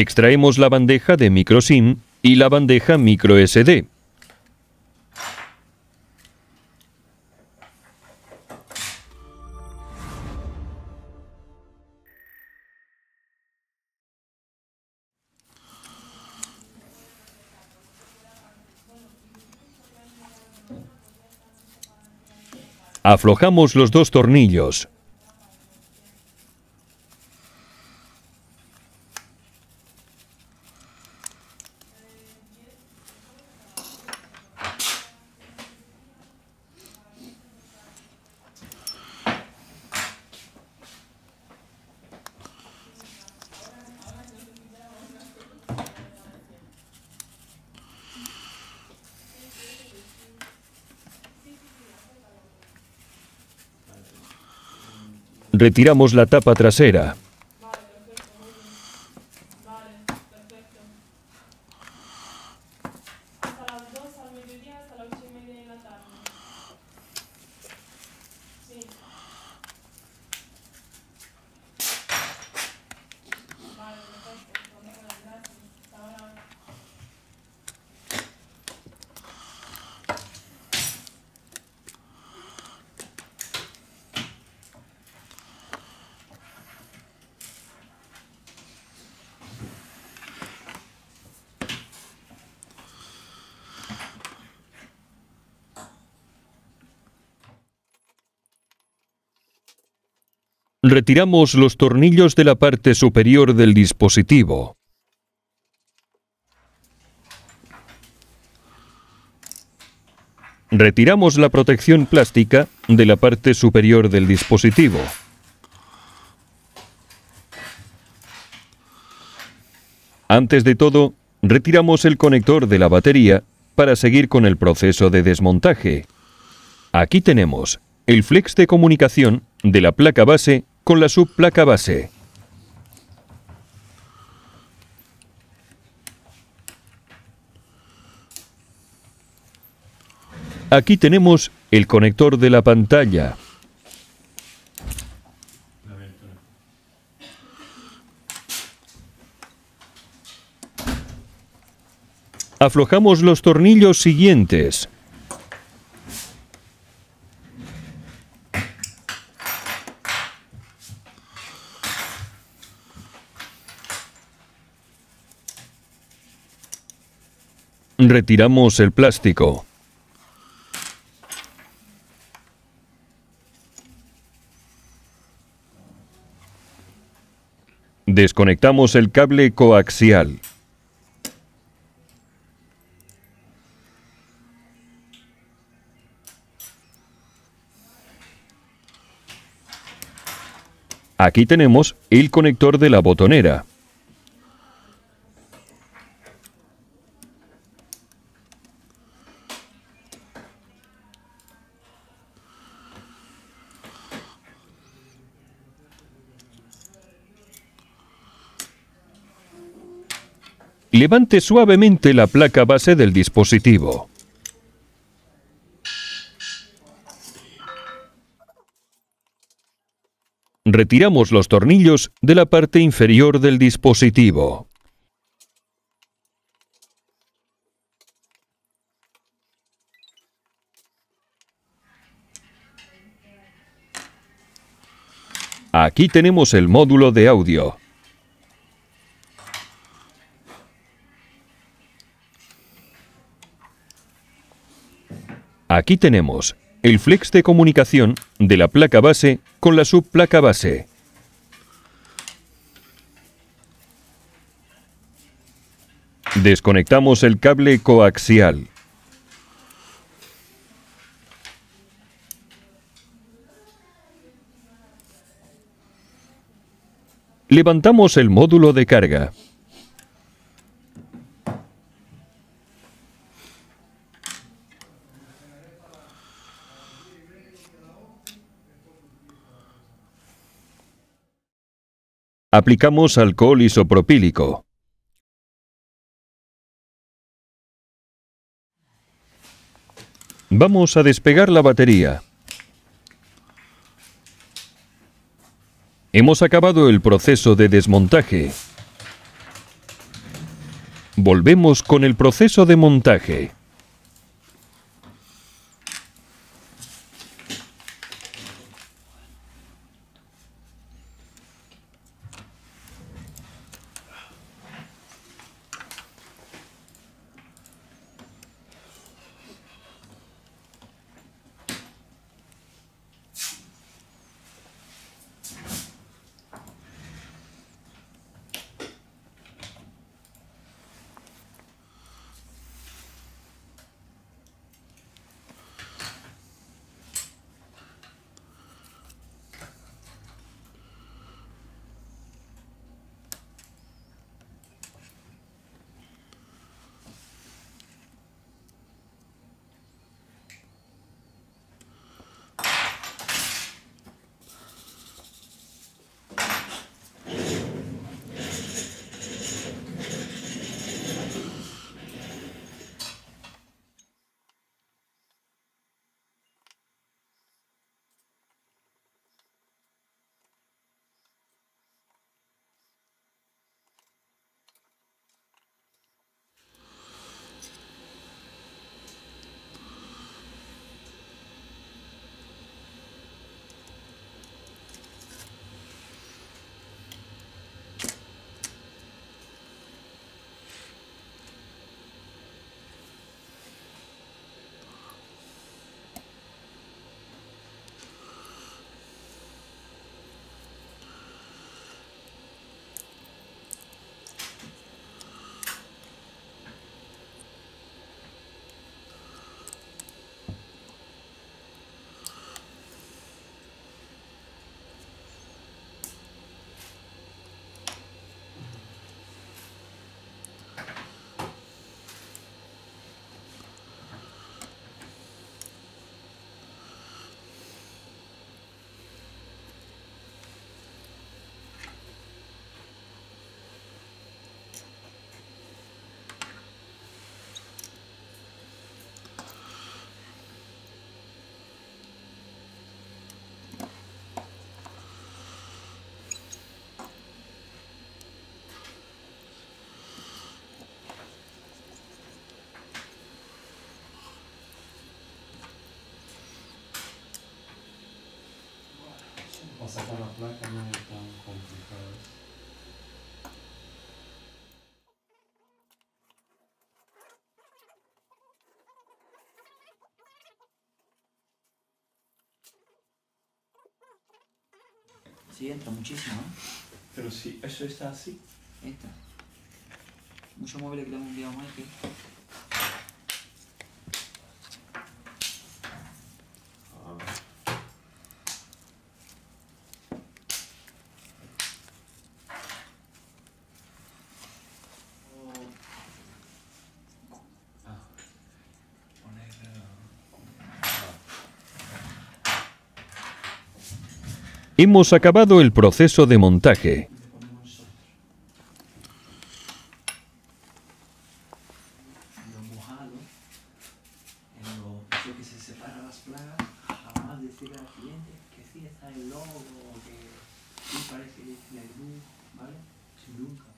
Extraemos la bandeja de microSIM y la bandeja microSD. Aflojamos los dos tornillos. Retiramos la tapa trasera. Retiramos los tornillos de la parte superior del dispositivo. Retiramos la protección plástica de la parte superior del dispositivo. Antes de todo, retiramos el conector de la batería para seguir con el proceso de desmontaje. Aquí tenemos el flex de comunicación de la placa base con la subplaca base. Aquí tenemos el conector de la pantalla. Aflojamos los tornillos siguientes. Retiramos el plástico. Desconectamos el cable coaxial. Aquí tenemos el conector de la botonera. Levante suavemente la placa base del dispositivo. Retiramos los tornillos de la parte inferior del dispositivo. Aquí tenemos el módulo de audio. Aquí tenemos el flex de comunicación de la placa base con la subplaca base. Desconectamos el cable coaxial. Levantamos el módulo de carga. Aplicamos alcohol isopropílico. Vamos a despegar la batería. Hemos acabado el proceso de desmontaje. Volvemos con el proceso de montaje. Para sacar la placa no es tan complicado. Sí, entra muchísimo, ¿eh? Pero si eso está así. Entra. Muchos móviles que le hemos enviado a Michael. Hemos acabado el proceso de montaje. nunca.